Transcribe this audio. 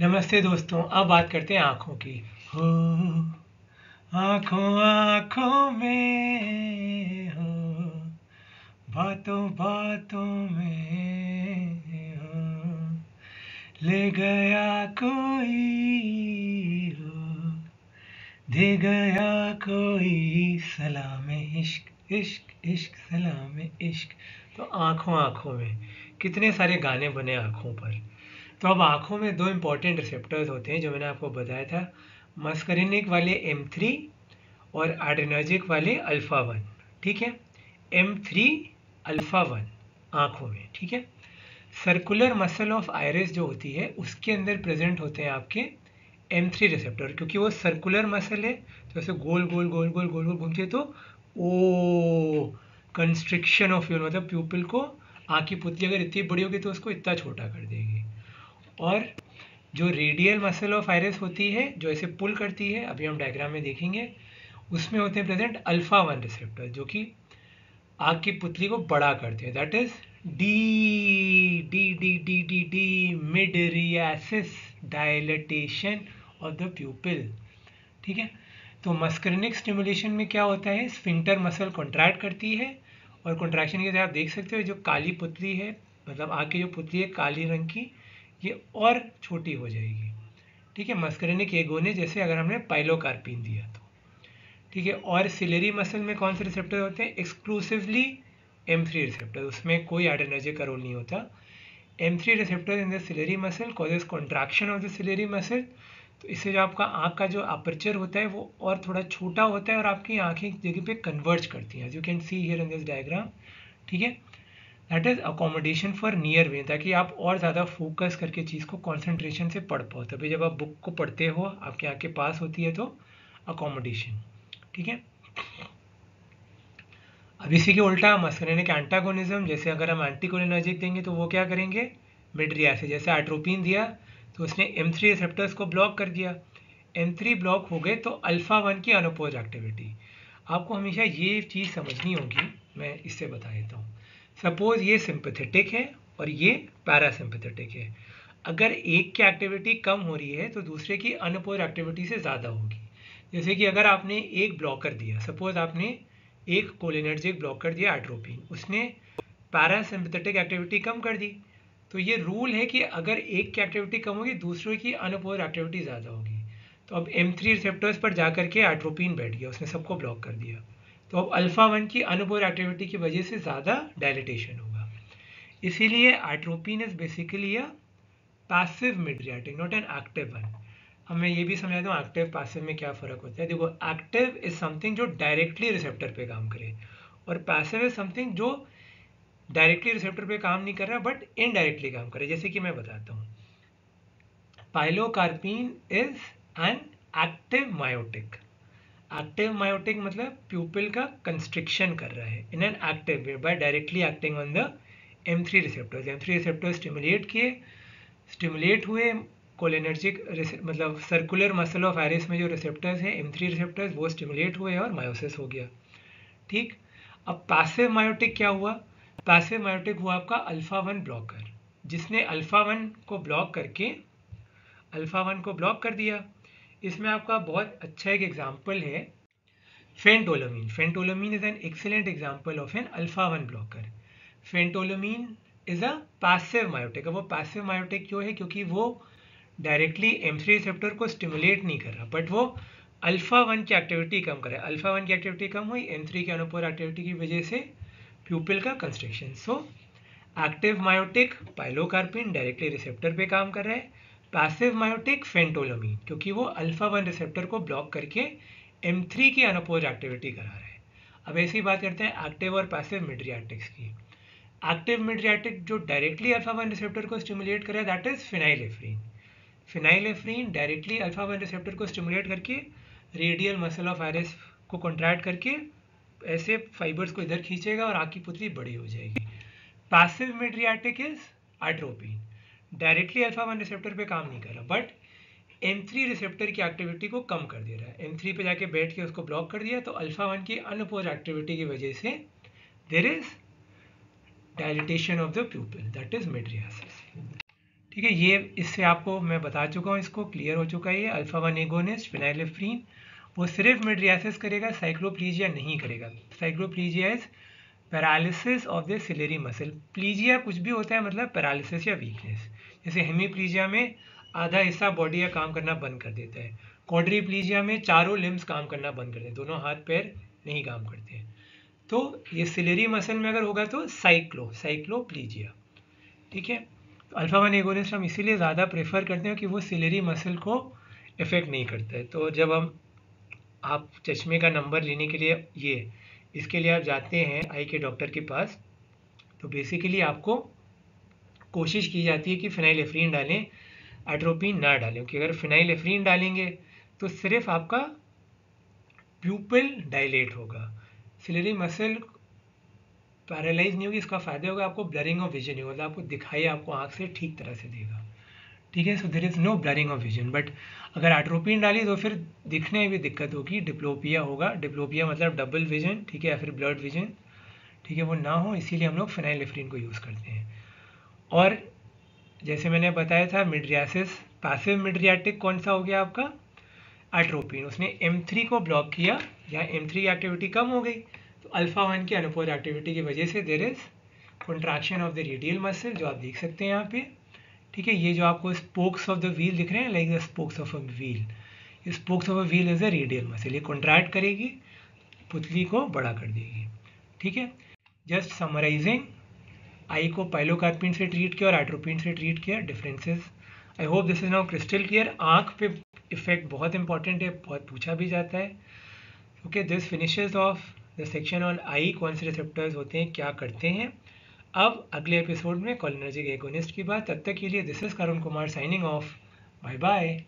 नमस्ते दोस्तों, अब बात करते हैं आँखों की। हो, आँखों आँखों में हो, बातों बातों में हो। ले गया कोई हो, दे गया कोई सलाम इश्क इश्क इश्क सलाम इश्क तो आँखों आँखों में कितने सारे गाने बने आँखों पर। तो अब आँखों में दो इंपॉर्टेंट रिसेप्टर्स होते हैं जो मैंने आपको बताया था मस्करिनिक वाले M3 और एड्रेनर्जिक वाले अल्फ़ा वन ठीक है? M3 अल्फ़ा वन आँखों में, ठीक है? सर्कुलर मसल ऑफ़ आयरस जो होती है, उसके अंदर प्रेजेंट होते हैं आपके M3 रिसेप्टर क्योंकि वो सर्कुलर मसल है तो ऐसे गोल गोल गोल गोल गोल गोल घूमती है तो ओ कंस्ट्रिक्शन ऑफ़ यूर मतलब प्यूपिल को आँख की पुतली अगर इतनी बड़ी होगी तो उसको इतना छोटा कर देगी। और जो रेडियल मसल ऑफ़ आयरस होती है, जो ऐसे पुल करती है, अभी हम डायग्राम में देखेंगे, उसमें होते हैं प्रेजेंट अल्फ़ा वन रिसेप्टर जो कि आग की पुतली को बड़ा करते हैं। That is D D D D D D mydriasis dilatation of the pupil ठीक है? तो मस्करनिक स्टिमुलेशन में क्या होता है? स्फिंटर मसल कॉन्ट्रैक्ट करती है और कॉन्ट्रैक्शन के आप देख सकते हो, जो काली पुतली है मतलब आग की जो पुतली है, काली रंग की ये और छोटी हो जाएगी। ठीक है मस्करनिक एगोने जैसे अगर हमने पाइलोकार्पिन दिया तो। ठीक है, और सिलेरी मसल में कौन से रिसेप्टर होते हैं? एक्सक्लूसिवली एम थ्री रिसेप्टर उसमें कोई एडर्नर्जी का रोल नहीं होता। M three receptor in the ciliary muscle causes contraction of the ciliary muscle तो इससे जो आपका आँख का जो अपर्चर होता है, वो और थोड़ा छोटा होता है और आपकी आँखें एक जगह पे कन्वर्ज करती हैं you can see here in this diagram ठीक है that is accommodation for near way ताकि आप और ज़्यादा फोकस करके चीज़ को कॉन्सेंट्रेशन से पढ़ पाओ। तभी जब आप बुक को पढ़ते हो, आपके आँख के पास होती है तो अकोमोडेशन ठीक है? अब इसी के उल्टा मस्करेनिक एंटागोनिज्म जैसे अगर हम एंटीकोलिनर्जिक देंगे तो वो क्या करेंगे? मिड्रिया से जैसे आट्रोपिन दिया तो उसने एम थ्री रिसेप्टर्स को ब्लॉक कर दिया। एम थ्री ब्लॉक हो गए तो अल्फ़ा वन की अनोपोज एक्टिविटी आपको हमेशा ये चीज़ समझनी होगी, मैं इससे बता देता हूँ। सपोज़ ये सिंपथेटिक है और ये पैरासिम्पथेटिक है। अगर एक की एक्टिविटी कम हो रही है तो दूसरे की अनपोज एक्टिविटी से ज़्यादा होगी। जैसे कि अगर आपने एक ब्लॉकर दिया सपोज़ आपने एक कोलिनर्जिक ब्लॉकर दिया एट्रोपिन उसने पैरासिम्पथेटिक एक्टिविटी कम कर दी तो ये रूल है कि अगर एक की एक्टिविटी कम होगी, दूसरे की अनपोज एक्टिविटी ज़्यादा होगी। तो अब एम थ्री रिसेप्टर्स पर जा करके एट्रोपिन बैठ गया, उसने सबको ब्लॉक कर दिया। तो अब अल्फ़ा वन की अनुपोर एक्टिविटी की वजह से ज़्यादा डायलिटेशन होगा। इसीलिए atropine is basically a passive mydriatic not an active one अब मैं ये भी समझा दूँ एक्टिव पैसिव में क्या फ़र्क होता है? देखो एक्टिव इज़ समथिंग जो डायरेक्टली रिसेप्टर पे काम करे, और पैसिव इज़ समथिंग जो डायरेक्टली रिसेप्टर पे काम नहीं कर रहा बट इनडायरेक्टली काम करे। जैसे कि मैं बताता हूँ pilocarpine is an active miotic active miotic मतलब प्यूपिल का कंस्ट्रिक्शन कर रहा है। In an active way by directly acting on the M three receptors M three receptor stimulate किए स्टिमुलेट हुए कोलिनर्जिक मतलब सर्कुलर मसल ऑफ़ एरिस में जो रिसेप्टर्स हैं एम थ्री रिसेप्टर्स वो स्टिमुलेट हुए और मायोसिस हो गया। ठीक? अब पैसिव मायोटिक क्या हुआ? पैसिव मायोटिक हुआ आपका अल्फ़ा वन ब्लॉकर जिसने अल्फ़ा वन को ब्लॉक करके अल्फ़ा वन को ब्लॉक कर दिया। इसमें आपका बहुत अच्छा एक एग्ज़ाम्पल है phentolamine phentolamine is an excellent example of an alpha one blocker phentolamine is a passive miotic अब वो पैसिव मायोटिक क्यों है? क्योंकि वो डायरेक्टली एम थ्री रिसेप्टर को स्टिमुलेट नहीं कर रहा बट वो अल्फ़ा वन की एक्टिविटी कम करे अल्फ़ा वन की एक्टिविटी कम हुई एम थ्री के अनुपोर एक्टिविटी की वजह से प्यूपिल का construction so active miotic pilocarpine directly receptor पे काम कर रहा है। पैसिव मायोटिक फेंटोलोमीन क्योंकि वो अल्फ़ा वन रिसेप्टर को ब्लॉक करके M3 की अनपोज एक्टिविटी करा रहा है। अब ऐसी बात करते हैं एक्टिव और पैसिव मिड्रियाटिक्स की। एक्टिव मिड्रियाटिक जो डायरेक्टली अल्फ़ा वन रिसेप्टर को स्टिमुलेट करे that is phenylephrine phenylephrine directly alpha one receptor को स्टिमुलेट करके रेडियल मसल ऑफ़ आयरस को कॉन्ट्रैक्ट करके ऐसे फाइबर्स को इधर खींचेगा और आँख की पुतली बड़ी हो जाएगी। Passive mydriatic is atropine directly alpha one receptor पे काम नहीं कर रहा बट एम थ्री रिसेप्टर की एक्टिविटी को कम कर दे रहा है। एम थ्री पे जाके बैठ के उसको ब्लॉक कर दिया तो अल्फ़ा वन की अनपोज एक्टिविटी की वजह से there is dilatation of the pupil that is mydriasis ठीक है, ये इससे आपको मैं बता चुका हूँ, इसको क्लियर हो चुका है ये अल्फ़ा वन एगोनिस्ट फिनाइलेफ्रीन वो सिर्फ़ मिड्रियासिस करेगा साइक्लोप्लीजिया नहीं करेगा। Cycloplegia is paralysis of the ciliary muscle plegia कुछ भी होता है मतलब पैरालिसिस या वीकनेस जैसे हेमीप्लीजिया में आधा हिस्सा बॉडी का काम करना बंद कर देता है। क्वाड्रीप्लीजिया में चारों लिम्स काम करना बंद कर देते हैं। दोनों हाथ पैर नहीं काम करते हैं। तो ये सिलेरी मसल में अगर होगा तो साइक्लो साइक्लोप्लीजिया ठीक है? तो अल्फ़ा वन एगोनिस्ट हम इसीलिए ज़्यादा प्रेफर करते हैं कि वो सिलेरी मसल को इफ़ेक्ट नहीं करता है। तो जब हम, आप चश्मे का नंबर लेने के लिए ये, इसके लिए आप जाते हैं आई के डॉक्टर के पास तो बेसिकली आपको कोशिश की जाती है कि फिनाइल एफ्रीन डालें एट्रोपिन ना डालें। क्योंकि अगर फिनाइल एफ्रीन डालेंगे तो सिर्फ़ आपका प्यूपल डायलेट होगा। सिलेरी मसल पैरालाइज नहीं होगी, इसका फ़ायदा होगा आपको ब्लरिंग ऑफ़ विजन होगा। आपको दिखाई आपको आँख से ठीक तरह से देगा। ठीक है? So there is no blurring of vision but अगर एट्रोपिन डाली तो फिर दिखने में भी दिक्कत होगी। डिप्लोपिया होगा। डिप्लोपिया मतलब डबल विजन ठीक है? या फिर ब्लड विजन ठीक है? वो ना हो, इसीलिए हम लोग फिनाइलिफ्रीन को यूज़ करते हैं। और जैसे मैंने बताया था मिड्रियासिस पैसिव मिड्रियाटिक कौन सा हो गया आपका? एट्रोपिन उसने M3 को ब्लॉक किया या M3 की एक्टिविटी कम हो गई। तो अल्फ़ा वन की अनुपोज एक्टिविटी की वजह से there is contraction of the radial muscle जो आप देख सकते हैं यहाँ पे। ठीक है, ये जो आपको स्पोक्स ऑफ़ द व्हील दिख रहे हैं like the spokes of a wheel spokes of a wheel is a radial muscle ये कॉन्ट्रैक्ट करेगी पुतली को बड़ा कर देगी। ठीक है जस्ट समराइजिंग आई को पाइलोकार्पिन से ट्रीट किया और एट्रोपिन से ट्रीट किया differences I hope this is now crystal clear आँख पे इफ़ेक्ट बहुत इंपॉर्टेंट है, बहुत पूछा भी जाता है। Okay this finishes of the section on eye कौन से रिसेप्टर्स होते हैं, क्या करते हैं। अब अगले एपिसोड में कॉलिनर्जिक एगोनिस्ट की बात। तब तक के लिए this is Karun Kumar signing off bye bye